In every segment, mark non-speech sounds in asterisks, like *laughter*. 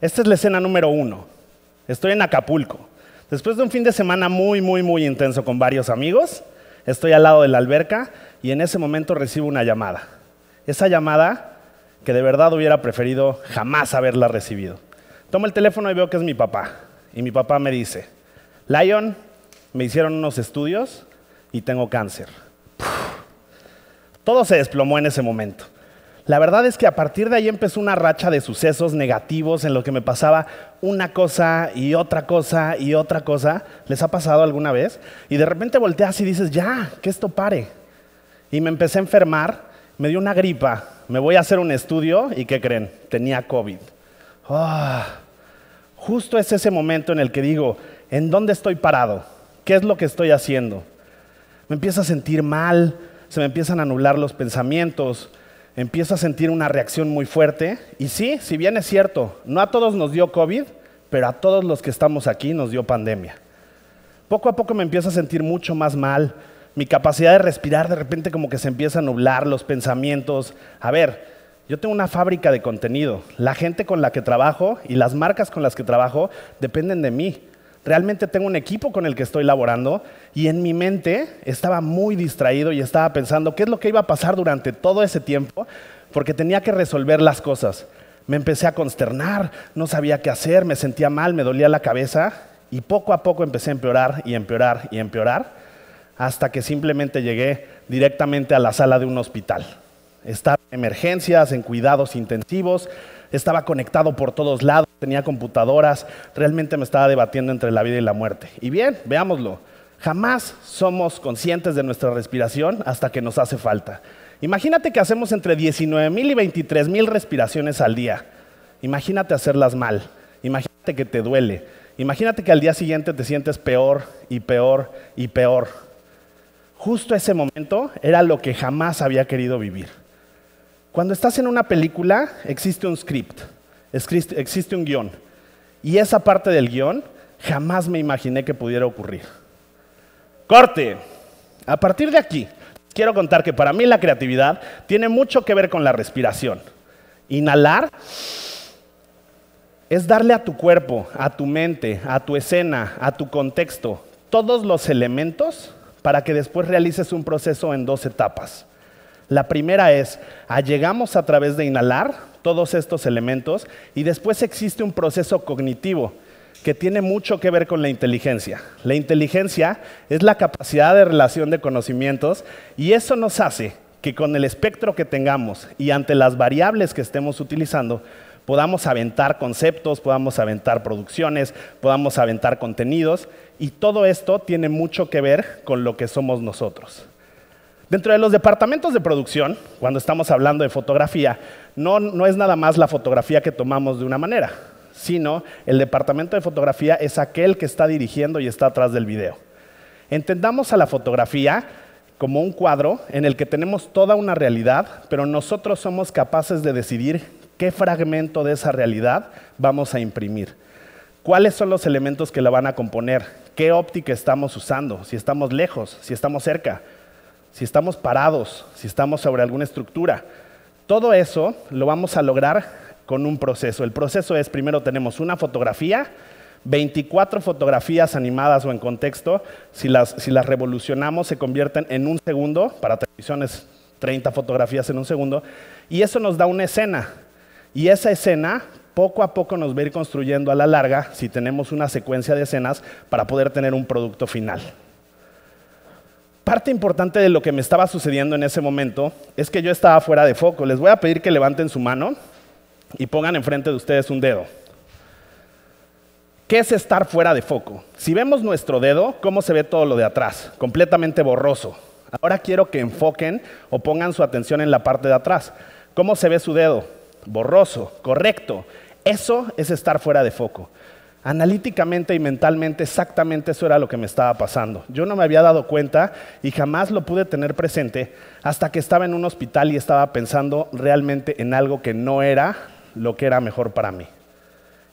Esta es la escena número uno. Estoy en Acapulco. Después de un fin de semana muy, muy, muy intenso con varios amigos, estoy al lado de la alberca y en ese momento recibo una llamada. Esa llamada que de verdad hubiera preferido jamás haberla recibido. Tomo el teléfono y veo que es mi papá. Y mi papá me dice, Lion, me hicieron unos estudios y tengo cáncer. Todo se desplomó en ese momento. La verdad es que a partir de ahí empezó una racha de sucesos negativos en lo que me pasaba una cosa y otra cosa y otra cosa. ¿Les ha pasado alguna vez? Y de repente volteas y dices, ya, que esto pare. Y me empecé a enfermar, me dio una gripa, me voy a hacer un estudio y ¿qué creen? Tenía COVID. Ah, justo es ese momento en el que digo, ¿en dónde estoy parado? ¿Qué es lo que estoy haciendo? Me empiezo a sentir mal, se me empiezan a anular los pensamientos, empiezo a sentir una reacción muy fuerte. Y sí, si bien es cierto, no a todos nos dio COVID, pero a todos los que estamos aquí nos dio pandemia. Poco a poco me empiezo a sentir mucho más mal. Mi capacidad de respirar de repente como que se empieza a nublar los pensamientos. A ver, yo tengo una fábrica de contenido. La gente con la que trabajo y las marcas con las que trabajo dependen de mí. Realmente tengo un equipo con el que estoy laborando y en mi mente estaba muy distraído y estaba pensando qué es lo que iba a pasar durante todo ese tiempo porque tenía que resolver las cosas. Me empecé a consternar, no sabía qué hacer, me sentía mal, me dolía la cabeza y poco a poco empecé a empeorar y empeorar y empeorar hasta que simplemente llegué directamente a la sala de un hospital. Estaba en emergencias, en cuidados intensivos, estaba conectado por todos lados, tenía computadoras, realmente me estaba debatiendo entre la vida y la muerte. Y bien, veámoslo, jamás somos conscientes de nuestra respiración hasta que nos hace falta. Imagínate que hacemos entre 19 mil y 23 mil respiraciones al día. Imagínate hacerlas mal, imagínate que te duele, imagínate que al día siguiente te sientes peor y peor y peor. Justo ese momento era lo que jamás había querido vivir. Cuando estás en una película, existe un script, existe un guion. Y esa parte del guion jamás me imaginé que pudiera ocurrir. Corte. A partir de aquí, quiero contar que para mí la creatividad tiene mucho que ver con la respiración. Inhalar es darle a tu cuerpo, a tu mente, a tu escena, a tu contexto, todos los elementos para que después realices un proceso en dos etapas. La primera es, allegamos a través de inhalar todos estos elementos y después existe un proceso cognitivo que tiene mucho que ver con la inteligencia. La inteligencia es la capacidad de relación de conocimientos y eso nos hace que con el espectro que tengamos y ante las variables que estemos utilizando, podamos aventar conceptos, podamos aventar producciones, podamos aventar contenidos y todo esto tiene mucho que ver con lo que somos nosotros. Dentro de los departamentos de producción, cuando estamos hablando de fotografía, no, no, es nada más la fotografía que tomamos de una manera, sino el departamento de fotografía es aquel que está dirigiendo y está atrás del video. Entendamos a la fotografía como un cuadro en el que tenemos toda una realidad, pero nosotros somos capaces de decidir qué fragmento de esa realidad vamos a imprimir. ¿Cuáles son los elementos que la van a componer? ¿Qué óptica estamos usando? Si estamos lejos, si estamos cerca si estamos parados, si estamos sobre alguna estructura. Todo eso lo vamos a lograr con un proceso. El proceso es, primero tenemos una fotografía, 24 fotografías animadas o en contexto, si las, revolucionamos se convierten en un segundo, para televisiones 30 fotografías en un segundo, y eso nos da una escena. Y esa escena poco a poco nos va a ir construyendo a la larga, si tenemos una secuencia de escenas, para poder tener un producto final. Parte importante de lo que me estaba sucediendo en ese momento es que yo estaba fuera de foco. Les voy a pedir que levanten su mano y pongan enfrente de ustedes un dedo. ¿Qué es estar fuera de foco? Si vemos nuestro dedo, ¿cómo se ve todo lo de atrás? Completamente borroso. Ahora quiero que enfoquen o pongan su atención en la parte de atrás. ¿Cómo se ve su dedo? Borroso, correcto. Eso es estar fuera de foco. Analíticamente y mentalmente exactamente eso era lo que me estaba pasando. Yo no me había dado cuenta y jamás lo pude tener presente hasta que estaba en un hospital y estaba pensando realmente en algo que no era lo que era mejor para mí.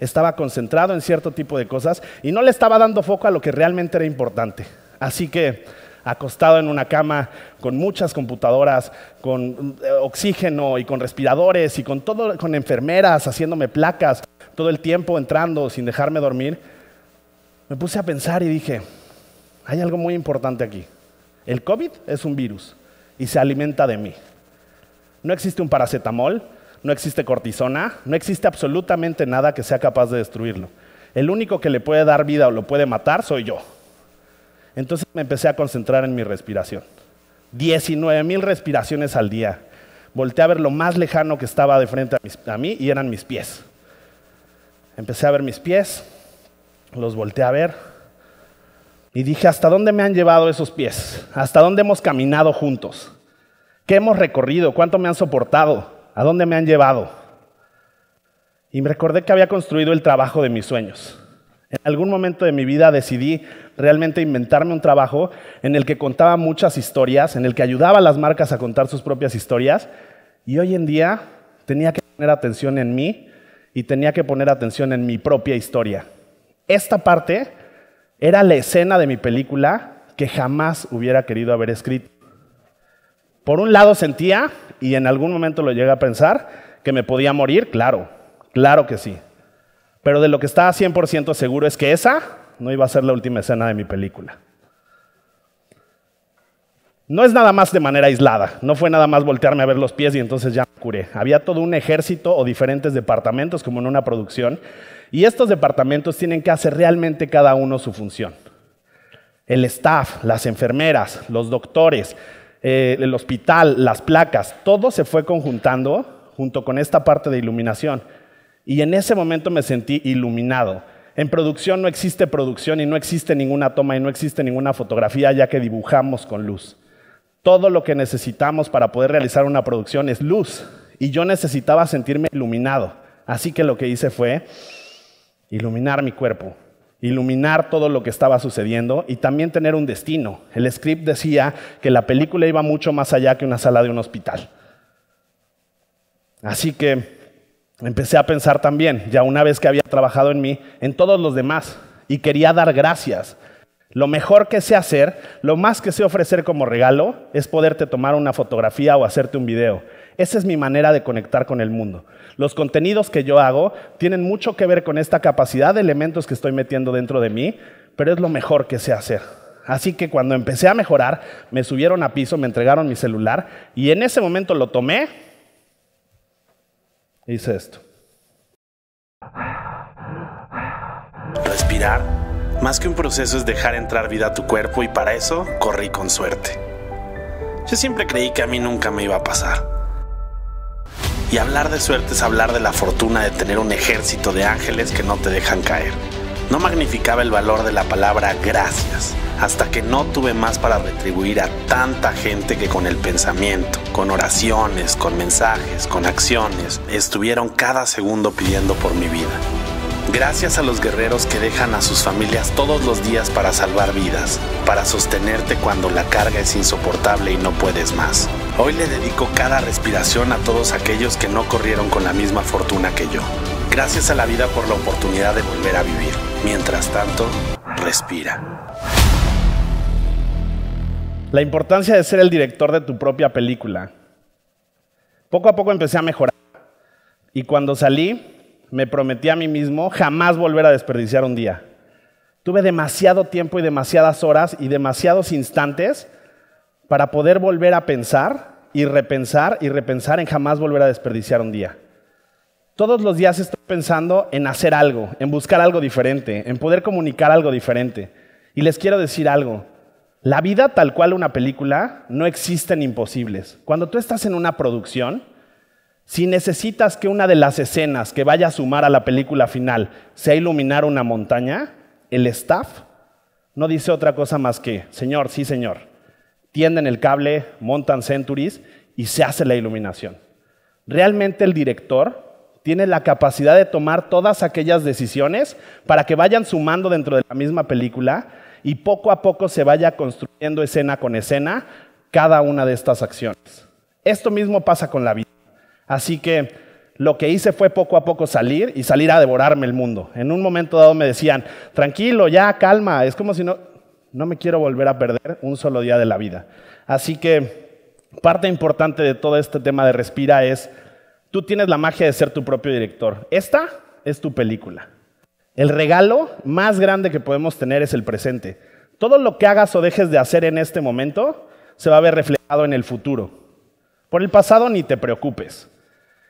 Estaba concentrado en cierto tipo de cosas y no le estaba dando foco a lo que realmente era importante. Así que acostado en una cama con muchas computadoras, con eh, oxígeno y con respiradores y con todo, con enfermeras haciéndome placas todo el tiempo entrando sin dejarme dormir, me puse a pensar y dije, hay algo muy importante aquí. El COVID es un virus y se alimenta de mí. No existe un paracetamol, no existe cortisona, no existe absolutamente nada que sea capaz de destruirlo. El único que le puede dar vida o lo puede matar soy yo. Entonces me empecé a concentrar en mi respiración. 19 mil respiraciones al día. Volté a ver lo más lejano que estaba de frente a, a, mí y eran mis pies. Empecé a ver mis pies, los volteé a ver y dije, ¿hasta dónde me han llevado esos pies? ¿Hasta dónde hemos caminado juntos? ¿Qué hemos recorrido? ¿Cuánto me han soportado? ¿A dónde me han llevado? Y me recordé que había construido el trabajo de mis sueños. En algún momento de mi vida decidí realmente inventarme un trabajo en el que contaba muchas historias, en el que ayudaba a las marcas a contar sus propias historias. Y hoy en día tenía que poner atención en mí y tenía que poner atención en mi propia historia. Esta parte era la escena de mi película que jamás hubiera querido haber escrito. Por un lado sentía, y en algún momento lo llegué a pensar, que me podía morir, claro, claro que sí. Pero de lo que estaba 100% seguro es que esa no iba a ser la última escena de mi película. No es nada más de manera aislada, no fue nada más voltearme a ver los pies y entonces ya me curé. Había todo un ejército o diferentes departamentos como en una producción y estos departamentos tienen que hacer realmente cada uno su función. El staff, las enfermeras, los doctores, eh, el hospital, las placas, todo se fue conjuntando junto con esta parte de iluminación. Y en ese momento me sentí iluminado. En producción no existe producción y no existe ninguna toma y no existe ninguna fotografía ya que dibujamos con luz. Todo lo que necesitamos para poder realizar una producción es luz. Y yo necesitaba sentirme iluminado. Así que lo que hice fue iluminar mi cuerpo, iluminar todo lo que estaba sucediendo y también tener un destino. El script decía que la película iba mucho más allá que una sala de un hospital. Así que empecé a pensar también, ya una vez que había trabajado en mí, en todos los demás y quería dar gracias. Lo mejor que sé hacer, lo más que sé ofrecer como regalo, es poderte tomar una fotografía o hacerte un video. Esa es mi manera de conectar con el mundo. Los contenidos que yo hago tienen mucho que ver con esta capacidad de elementos que estoy metiendo dentro de mí, pero es lo mejor que sé hacer. Así que cuando empecé a mejorar, me subieron a piso, me entregaron mi celular y en ese momento lo tomé hice esto. Respirar, más que un proceso es dejar entrar vida a tu cuerpo y para eso corrí con suerte. Yo siempre creí que a mí nunca me iba a pasar y hablar de suerte es hablar de la fortuna de tener un ejército de ángeles que no te dejan caer. No magnificaba el valor de la palabra gracias, hasta que no tuve más para retribuir a tanta gente que con el pensamiento, con oraciones, con mensajes, con acciones, estuvieron cada segundo pidiendo por mi vida. Gracias a los guerreros que dejan a sus familias todos los días para salvar vidas, para sostenerte cuando la carga es insoportable y no puedes más. Hoy le dedico cada respiración a todos aquellos que no corrieron con la misma fortuna que yo. Gracias a la vida por la oportunidad de volver a vivir. Mientras tanto, respira. La importancia de ser el director de tu propia película. Poco a poco empecé a mejorar. Y cuando salí, me prometí a mí mismo jamás volver a desperdiciar un día. Tuve demasiado tiempo y demasiadas horas y demasiados instantes para poder volver a pensar y repensar y repensar en jamás volver a desperdiciar un día. Todos los días estoy pensando en hacer algo, en buscar algo diferente, en poder comunicar algo diferente. Y les quiero decir algo, la vida tal cual una película no existen imposibles. Cuando tú estás en una producción, si necesitas que una de las escenas que vaya a sumar a la película final sea iluminar una montaña, el staff no dice otra cosa más que, Señor, sí, Señor, tienden el cable, montan centuries y se hace la iluminación. Realmente el director tiene la capacidad de tomar todas aquellas decisiones para que vayan sumando dentro de la misma película y poco a poco se vaya construyendo escena con escena cada una de estas acciones. Esto mismo pasa con la vida. Así que lo que hice fue poco a poco salir y salir a devorarme el mundo. En un momento dado me decían, tranquilo, ya, calma, es como si no... No me quiero volver a perder un solo día de la vida. Así que parte importante de todo este tema de respira es, tú tienes la magia de ser tu propio director. Esta es tu película. El regalo más grande que podemos tener es el presente. Todo lo que hagas o dejes de hacer en este momento se va a ver reflejado en el futuro. Por el pasado ni te preocupes.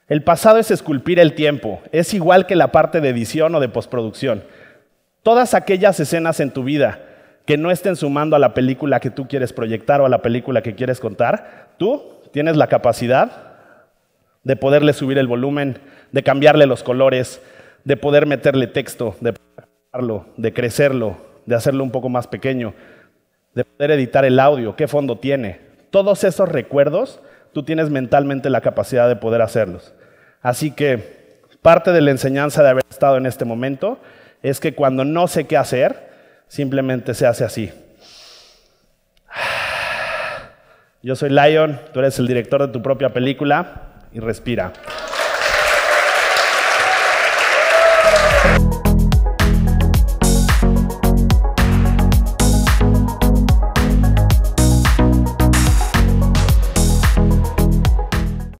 El pasado es esculpir el tiempo. Es igual que la parte de edición o de postproducción. Todas aquellas escenas en tu vida que no estén sumando a la película que tú quieres proyectar o a la película que quieres contar, tú tienes la capacidad de poderle subir el volumen, de cambiarle los colores, de poder meterle texto, de de crecerlo, de hacerlo un poco más pequeño, de poder editar el audio, qué fondo tiene. Todos esos recuerdos, tú tienes mentalmente la capacidad de poder hacerlos. Así que parte de la enseñanza de haber estado en este momento es que cuando no sé qué hacer, simplemente se hace así. *sighs* Yo soy Lion, tú eres el director de tu propia película y respira.